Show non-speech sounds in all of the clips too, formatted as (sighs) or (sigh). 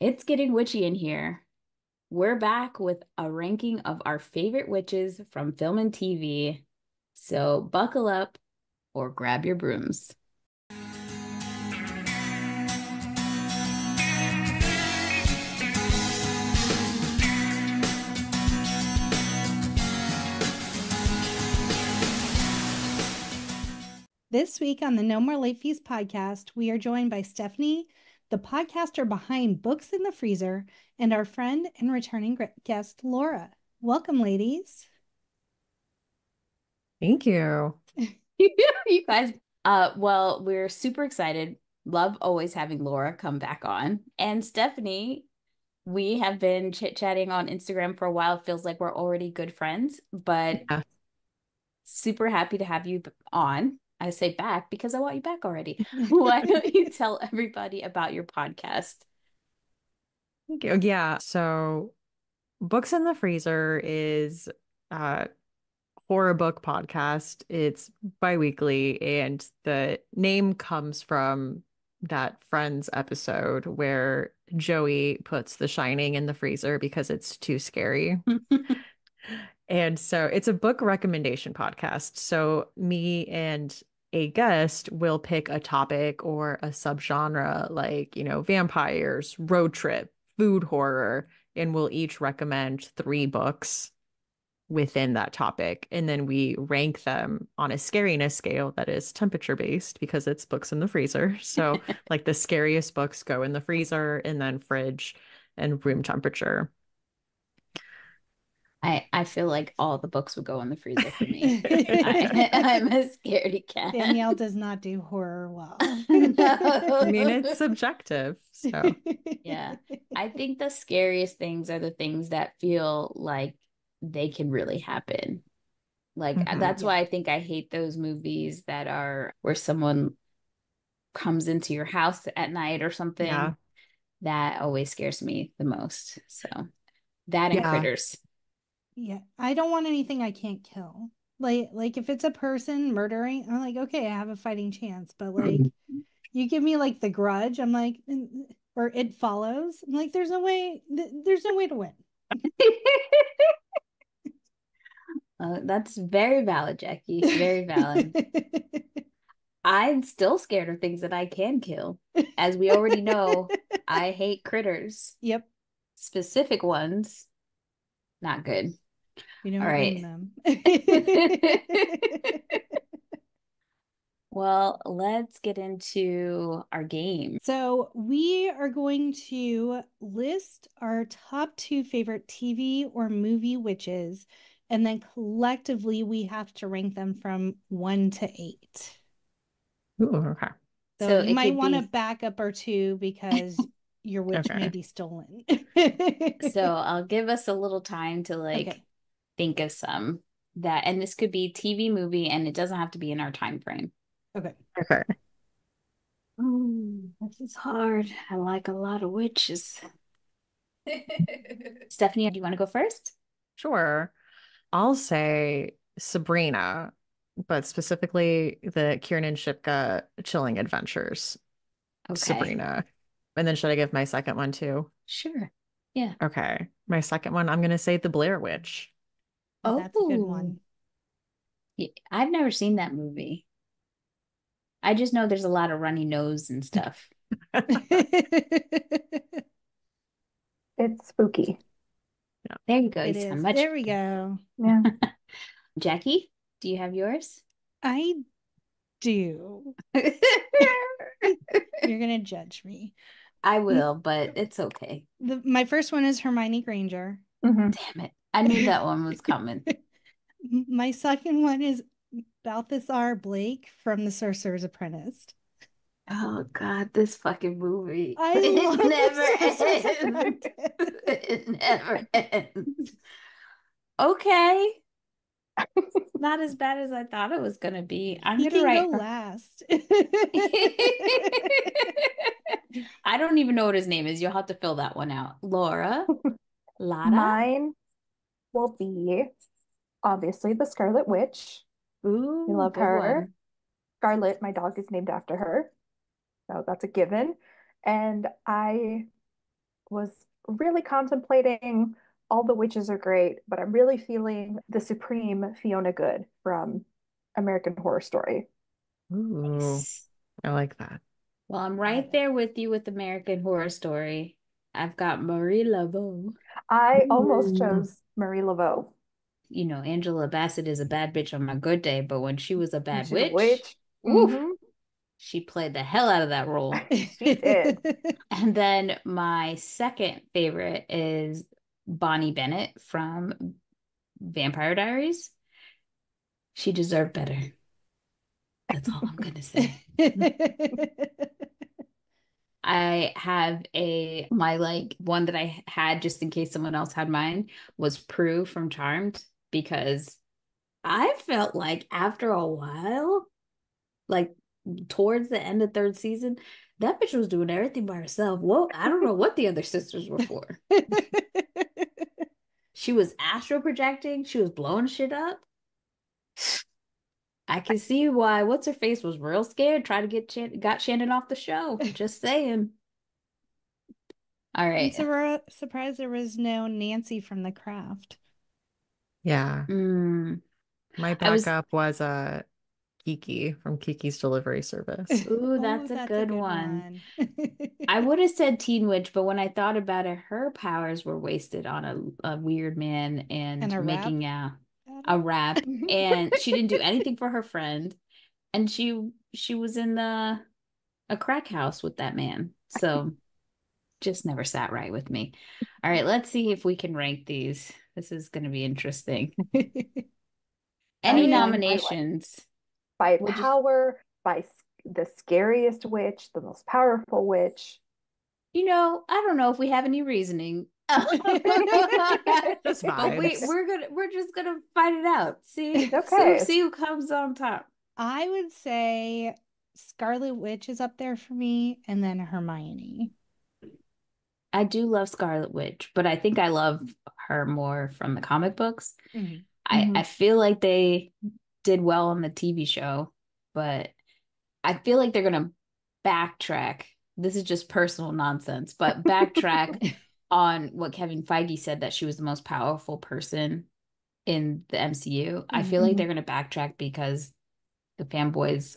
It's getting witchy in here. We're back with a ranking of our favorite witches from film and TV. So buckle up or grab your brooms. This week on the No More Late Fees podcast, we are joined by Stephanie, the podcaster behind Books in the Freezer, and our friend and returning guest, Laura. Welcome, ladies. Thank you. (laughs) you guys, uh, well, we're super excited. Love always having Laura come back on. And Stephanie, we have been chit chatting on Instagram for a while. Feels like we're already good friends, but yeah. super happy to have you on. I say back because I want you back already. (laughs) (laughs) Why don't you tell everybody about your podcast? Thank you. Yeah. So, Books in the Freezer is a horror book podcast. It's biweekly, and the name comes from that Friends episode where Joey puts The Shining in the freezer because it's too scary. (laughs) And so it's a book recommendation podcast. So me and a guest will pick a topic or a subgenre like, you know, vampires, road trip, food horror, and we'll each recommend three books within that topic. And then we rank them on a scariness scale that is temperature based because it's books in the freezer. So, (laughs) like the scariest books go in the freezer and then fridge and room temperature. I, I feel like all the books would go in the freezer for me. (laughs) (laughs) I, am a scaredy cat. Danielle does not do horror well. (laughs) no. I mean, it's subjective. So, yeah. I think the scariest things are the things that feel like they can really happen. Like, mm-hmm. that's why I think I hate those movies that are where someone comes into your house at night or something. Yeah. That always scares me the most. So, that and yeah. critters. Yeah, I don't want anything I can't kill. Like like if it's a person murdering, I'm like, okay, I have a fighting chance. But like mm-hmm. you give me like the grudge, I'm like mm, mm, or it follows. I'm like, there's no way there's no way to win. (laughs) uh, that's very valid, Jackie. Very valid. (laughs) I'm still scared of things that I can kill. As we already know, I hate critters. Yep. Specific ones, not good. You don't All right. them. (laughs) well, let's get into our game. So, we are going to list our top two favorite TV or movie witches, and then collectively we have to rank them from one to eight. Ooh, okay. So, so you might want to be... back up or two because (laughs) your witch okay. may be stolen. so (laughs) I'll give us a little time to like okay think of some that and this could be TV movie and it doesn't have to be in our time frame. Okay. Okay. Oh, this is hard. I like a lot of witches. (laughs) Stephanie, do you want to go first? Sure. I'll say Sabrina, but specifically the Kiernan Shipka Chilling Adventures. Okay. Sabrina. And then should I give my second one too? Sure. Yeah. Okay. My second one, I'm going to say The Blair Witch. Oh, that's a good one. Yeah, I've never seen that movie. I just know there's a lot of runny nose and stuff. (laughs) it's spooky. Yeah. There you go. It is. Much... There we go. Yeah. (laughs) Jackie, do you have yours? I do. (laughs) You're gonna judge me. I will, but it's okay. The, my first one is Hermione Granger. Mm-hmm. Damn it. I knew that one was (laughs) coming. My second one is Balthazar Blake from The Sorcerer's Apprentice. Oh God, this fucking movie. I (laughs) it never ends. (laughs) it never ends. Okay. Not as bad as I thought it was gonna be. I'm you gonna write go last. I don't even know what his name is. You'll have to fill that one out. Laura. Lara. Mine will be obviously the Scarlet Witch. Ooh, we love her. One. Scarlet, my dog is named after her. So that's a given. And I was really contemplating all the witches are great, but I'm really feeling the supreme Fiona Good from American Horror Story. Ooh, I like that. Well, I'm right there with you with American Horror Story. I've got Marie Laveau. I almost chose Marie Laveau. You know, Angela Bassett is a bad bitch on my good day, but when she was a bad She's a witch, witch. oof, Mhm. she played the hell out of that role. (laughs) She did. (laughs) And then my second favorite is Bonnie Bennett from Vampire Diaries. She deserved better. That's all I'm gonna say. (laughs) I have a my like one that I had just in case someone else had mine was Prue from Charmed because I felt like after a while, like towards the end of third season, that bitch was doing everything by herself. Well, I don't know what the other sisters were for. (laughs) She was astral projecting, she was blowing shit up. I can see why what's her face was real scared, tried to get Shan- got Shannen off the show. (laughs) Just saying. All right. I'm right. sur- surprised there was no Nancy from The Craft. Yeah. Mm. My I was- backup was uh Kiki from Kiki's Delivery Service. (laughs) Ooh, Oh, that's a good one. (laughs) I would have said Teen Witch, but when I thought about it, her powers were wasted on a, a weird man and, And a rap making out a rap, mm-hmm. and she didn't do (laughs) anything for her friend, and she she was in the a crack house with that man, so just never sat right with me. All right, let's see if we can rank these. This is going to be interesting. (laughs) Any nominations? By Would you- power, by the scariest witch, the most powerful witch. You know, I don't know if we have any reasoning. Just But we, we're gonna we're just gonna fight it out. See, see- Okay. see, who comes on top. I would say Scarlet Witch is up there for me, and then Hermione. I do love Scarlet Witch, but I think I love her more from the comic books. Mhm. I Mhm. I feel like they did well on the TV show, but I feel like they're gonna backtrack. This is just personal nonsense, but backtrack (laughs) on what Kevin Feige said that she was the most powerful person in the MCU. I feel like Mhm. they're going to backtrack because the fanboys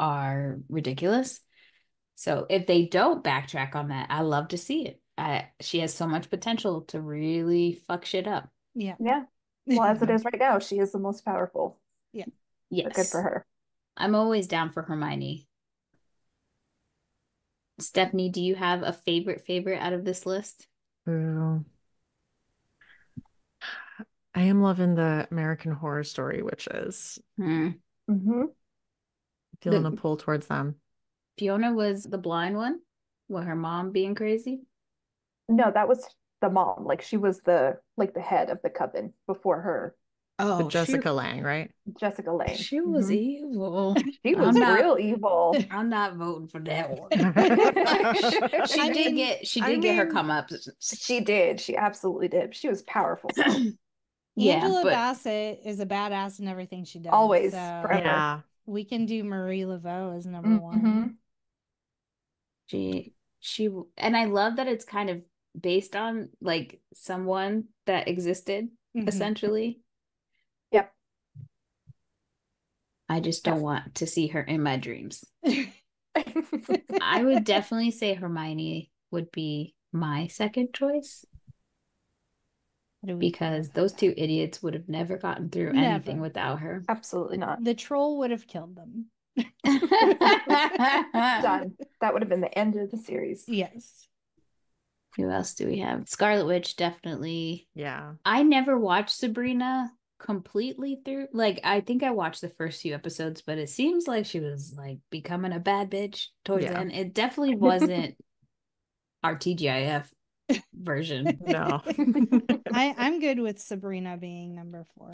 are ridiculous. So if they don't backtrack on that, I love to see it. I, she has so much potential to really fuck shit up. Yeah. Yeah. Well, as it is right now, she is the most powerful. Yes. But good for her. I'm always down for Hermione. Stephanie, do you have a favorite favorite out of this list? Ooh. I am loving the American Horror Story witches. Hmm. hmm Feeling The- a pull towards them. Fiona was the blind one with her mom being crazy. No, that was the mom. Like she was the like the head of the coven before her, Oh, But Jessica Lange, right? Jessica Lange. She, she was Mhm. evil. (laughs) She I'm was not- real evil. (laughs) I'm not voting for that one. (laughs) she I did mean- get she I did get her come up. She did. She absolutely did. She was powerful. so (clears throat) yeah, Angela but Bassett is a badass in everything she does. Always, so forever. Yeah. we can do Marie Laveau as number Mhm. one. she she and I love that it's kind of based on like someone that existed Mhm. essentially. Yep. I just don't Yes. want to see her in my dreams. (laughs) I would definitely say Hermione would be my second choice What do we because those two idiots would have never gotten through anything without her. Absolutely not. The troll would have killed them. (laughs) Done. That would have been the end of the series. Yes. Who else do we have? Scarlet Witch, definitely. Yeah. I never watched Sabrina completely through. Like, I think I watched the first few episodes, but it seems like she was like becoming a bad bitch towards the end. It definitely (laughs) wasn't our TGIF version. No. (laughs) I, I'm good with Sabrina being number four.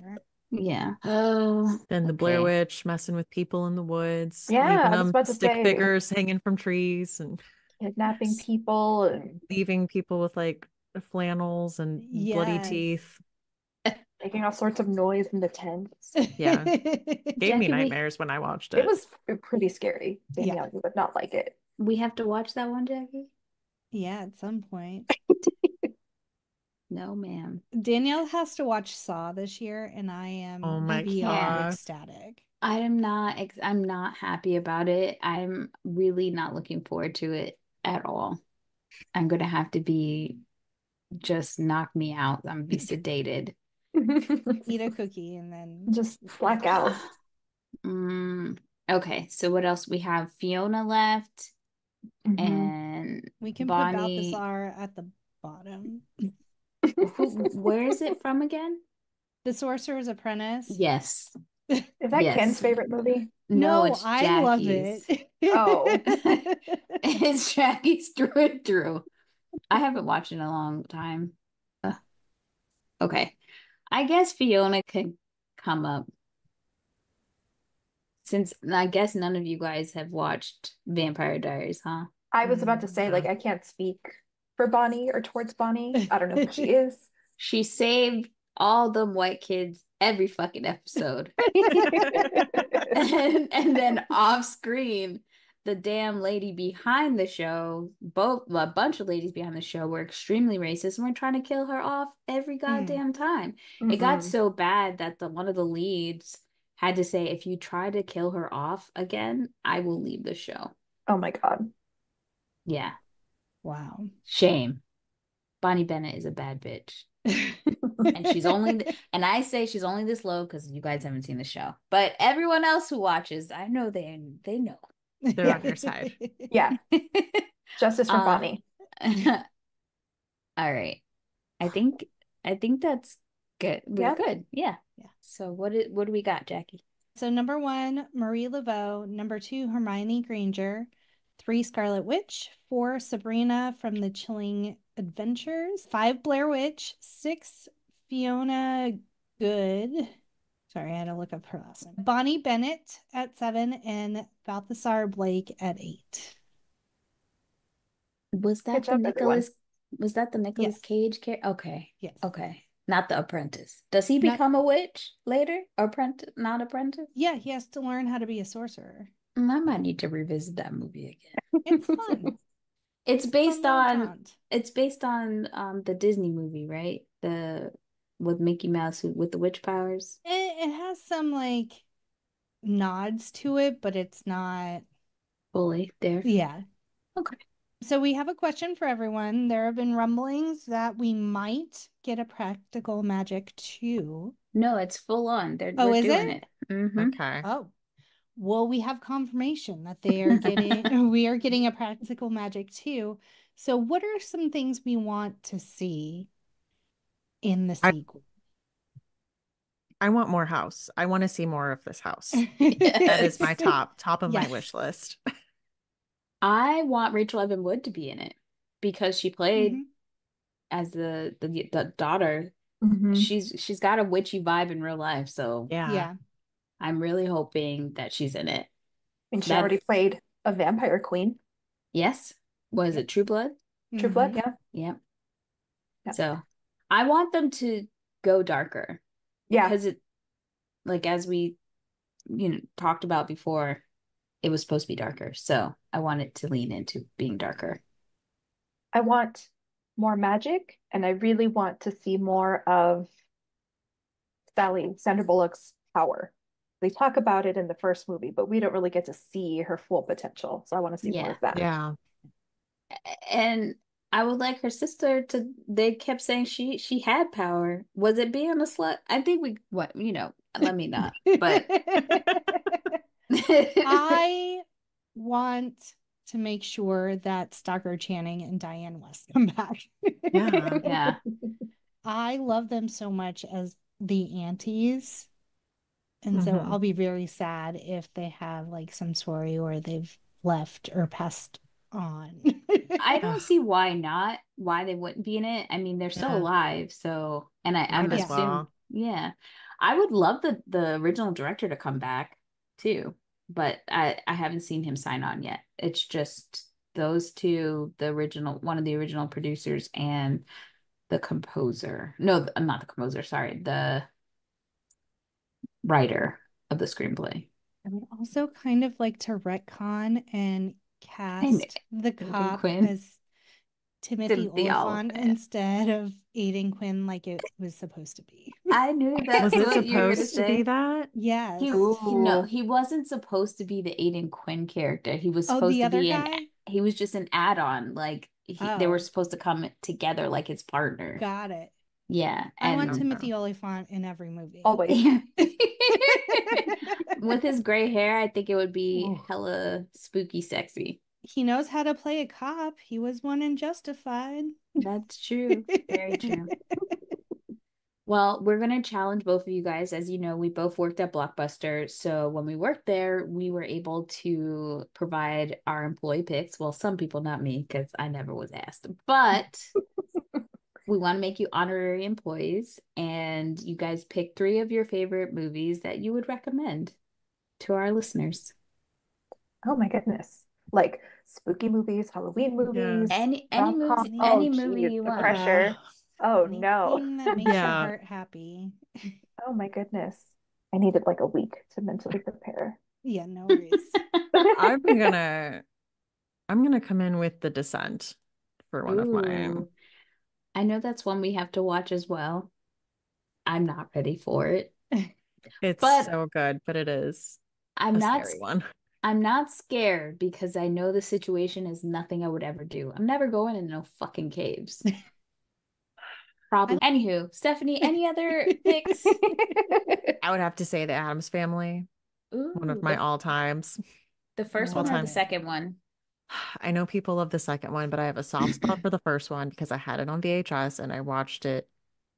Yeah. Oh. Then the Blair. Witch messing with people in the woods, Yeah, leaving them about stick say. figures hanging from trees and Kidnapping people and leaving people with like flannels and bloody teeth. Making all sorts of noise in the tents. Yeah. (laughs) Gave Jackie, me nightmares when I watched it. It was pretty scary. Yeah. Danielle, you would not like it. We have to watch that one, Jackie. Yeah, at some point. (laughs) No, ma'am. Danielle has to watch Saw this year, and I am Oh my beyond God. ecstatic. I am not ex- I'm not happy about it. I'm really not looking forward to it at all. I'm gonna have to be just knock me out. I'm gonna (laughs) be sedated. (laughs) Eat a cookie and then Just black out. Mm, okay, so what else? We have Fiona left Mhm. and we can Bonnie- put Balthazar at the bottom. where is it from again? The Sorcerer's Apprentice. Yes. Is that Yes. Ken's favorite movie? No, No, it's I love Jackie's. it. Oh. (laughs) (laughs) It's Jackie's through and through. I haven't watched it in a long time. Ugh. okay. I guess Fiona could come up. Since I guess none of you guys have watched Vampire Diaries, huh? I was about to Mm, say, like, I can't speak for Bonnie or towards Bonnie. I don't know who she (laughs) is. She saved all them white kids every fucking episode. (laughs) (laughs) and, and then off screen, the damn lady behind the show, both a bunch of ladies behind the show were extremely racist and were trying to kill her off every goddamn time. It got Mhm. so bad that the one of the leads had to say, if you try to kill her off again, I will leave the show. Oh my God. Yeah. wow. Shame. Bonnie Bennett is a bad bitch. And she's only th- (laughs) and I say she's only this low because you guys haven't seen the show. But everyone else who watches, I know they they know. They're on your side. (laughs) Yeah. Justice for Uh, Bonnie. (laughs) All right. I think I think that's good. We're Yeah. good. Yeah. Yeah. So what did what do we got, Jackie? So number one, Marie Laveau. Number two, Hermione Granger. Three, Scarlet Witch. Four, Sabrina from the Chilling Adventures. Five, Blair Witch. Six, Fiona Good. Sorry, I had to look up her last name. Bonnie Bennett at seven, and Balthazar Blake at eight. Was that the job. Nicholas was that the Nicholas Yes. Cage character? Okay. Yes. Okay. Not the apprentice. Does he Not- become a witch later? Apprentice not apprentice? Yeah, he has to learn how to be a sorcerer. Mm, I might need to revisit that movie again. It's fun. (laughs) It's based Fun on it's based on um the Disney movie, right? The with Mickey Mouse with the witch powers. It, it has some like nods to it, but it's not. Fully there. Yeah. Okay. So we have a question for everyone. There have been rumblings that we might get a practical magic too. No, it's full on. They're Oh, is doing it? it. Mhm. Okay. Oh, well, we have confirmation that they are (laughs) getting we are getting a practical magic too. So what are some things we want to see in the sequel? I want more house. I want to see more of this house. (laughs) That is my top top of my wish list. (laughs) I want Rachel Evan Wood to be in it because she played Mhm. as the, the the daughter. Mhm. She's she's got a witchy vibe in real life, so Yeah. Yeah. I'm really hoping that she's in it. And she already played a vampire queen. Yes. Was Yep. it True Blood? True Mhm. Blood, yeah. Yep. Yep. So I want them to go darker Yeah. because it, like as we, you know, talked about before, it was supposed to be darker. So I want it to lean into being darker. I want more magic, and I really want to see more of Sally, Sandra Bullock's power. They talk about it in the first movie, but we don't really get to see her full potential. So I want to see more of that. Yeah. And I would like her sister to. They kept saying she she had power. Was it being a slut? I think we what you know. Let me not. But (laughs) I (laughs) want to make sure that Stockard Channing and Dianne Wiest come back. Yeah. yeah. (laughs) I love them so much as the aunties. And so Mhm. I'll be very sad if they have like some story where they've left or passed on. I don't see why not, why they wouldn't be in it. I mean, they're still Yeah. alive, so and I, I'm Might assuming, well. yeah, I would love the the original director to come back too, but I I haven't seen him sign on yet. It's just those two, the original one of the original producers and the composer. No, th- not the composer. Sorry, the writer of the screenplay. I would also kind of like to retcon and cast the Logan cop Quinn. as Timothy, Timothy Olyphant Olyphant. instead of Aidan Quinn like it was supposed to be. (laughs) I knew (laughs) that Was was it what you were gonna supposed to be that? Yes. He, he no, he wasn't supposed to be the Aidan Quinn character. He was Oh, supposed the to other be guy? an he was just an add-on. Like he, they were Oh. supposed to come together like his partner. Got it. Yeah, I want Timothy Olyphant in every movie. Always. (laughs) with his gray hair, I think it would be Ooh. hella spooky sexy. he knows how to play a cop. He was one in Justified. That's true. Very true. (laughs) Well, we're going to challenge both of you guys. As you know, we both worked at Blockbuster. So when we worked there, we were able to provide our employee picks. Well, some people, not me, because I never was asked. But (laughs) we want to make you honorary employees. And you guys pick three of your favorite movies that you would recommend to our listeners. Oh my goodness. Like spooky movies, Halloween movies. Any any rom-com. movie, Oh, any movie geez, you want. pressure. Oh no. That makes Yeah. your heart happy. Oh my goodness. I needed like a week to mentally prepare. Yeah, no worries. (laughs) I'm gonna I'm gonna come in with The Descent for one of mine. I know that's one we have to watch as well. I'm not ready for it. It's But- so good, but it is I'm not one. I'm not scared because I know the situation is nothing I would ever do. I'm never going in no fucking caves. (laughs) Problem. (laughs) Anywho, Stephanie, any other (laughs) picks? I would have to say The Addams Family, one of my all times. the first one or the second one? (sighs) I know people love the second one, but I have a soft spot for the first one because I had it on VHS and I watched it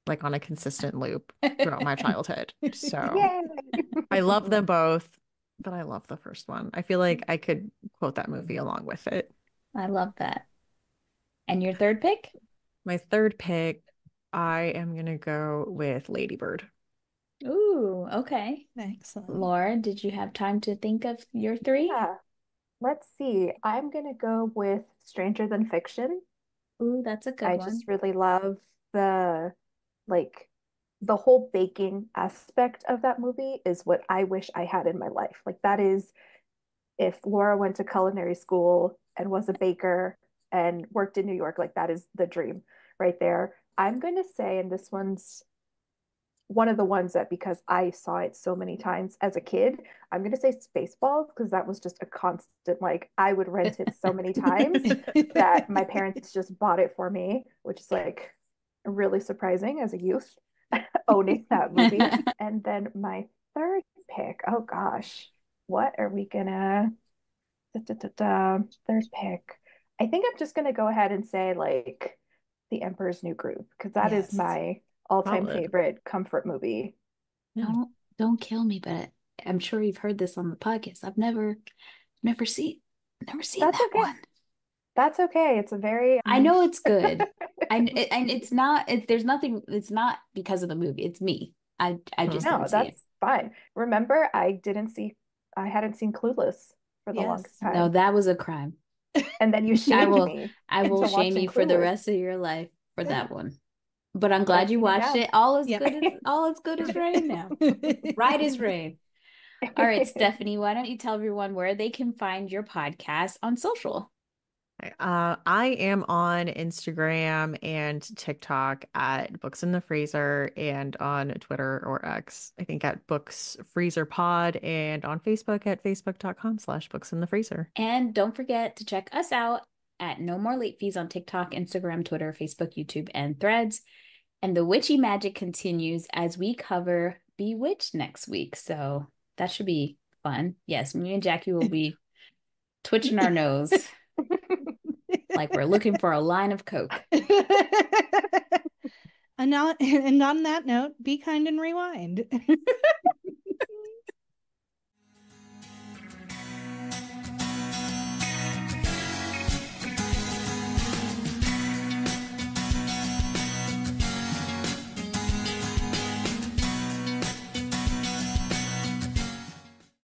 like on a consistent loop throughout my childhood. So Yay. I love them both, but I love the first one. I feel like I could quote that movie along with it. I love that. And your third pick? My third pick, I am gonna go with Lady Bird. Ooh, okay. Excellent. Laura, did you have time to think of your three? Yeah. Let's see. I'm gonna go with Stranger Than Fiction. Ooh, that's a good I one. I just really love the like the whole baking aspect of that movie is what I wish I had in my life. Like that is if Laura went to culinary school and was a baker and worked in New York, like that is the dream right there. I'm going to say, and this one's one of the ones that because I saw it so many times as a kid, I'm going to say Spaceballs because that was just a constant, like I would rent it so many times that my (laughs) parents just bought it for me, which is like really surprising as a youth owning that movie. (laughs) and then my third pick, oh gosh, what are we gonna da, da, da, da, third pick? I think I'm just gonna go ahead and say like The Emperor's New Groove because that is Yes. my all-time Solid. favorite comfort movie. Don't don't kill me, but I'm sure you've heard this on the podcast. I've never never seen never seen That's that okay. one. That's okay. It's a very I know it's good. (laughs) and it, and it's not it, there's nothing it's not because of the movie. It's me. I I just no, didn't see it. that's fine. Remember, I didn't see, I hadn't seen Clueless for the longest time. No, that was a crime. And then you (laughs) shamed will- me. I (laughs) will into shame watching you for the rest of your life for that one. But I'm glad you watched see it. All is Yeah. good as all is good as rain now. right as rain. All right, Stephanie, why don't you tell everyone where they can find your podcast on social? Uh, I am on Instagram and TikTok at Books in the Freezer and on Twitter or X, I think at Books Freezer Pod and on Facebook at facebook.com slash Books in the Freezer. And don't forget to check us out at No More Late Fees on TikTok, Instagram, Twitter, Facebook, YouTube, and Threads. And the witchy magic continues as we cover Bewitched next week. So that should be fun. Yes, me and Jackie will be twitching our (laughs) nose like we're looking for a line of Coke. (laughs) and, now, and on that note, be kind and rewind. (laughs)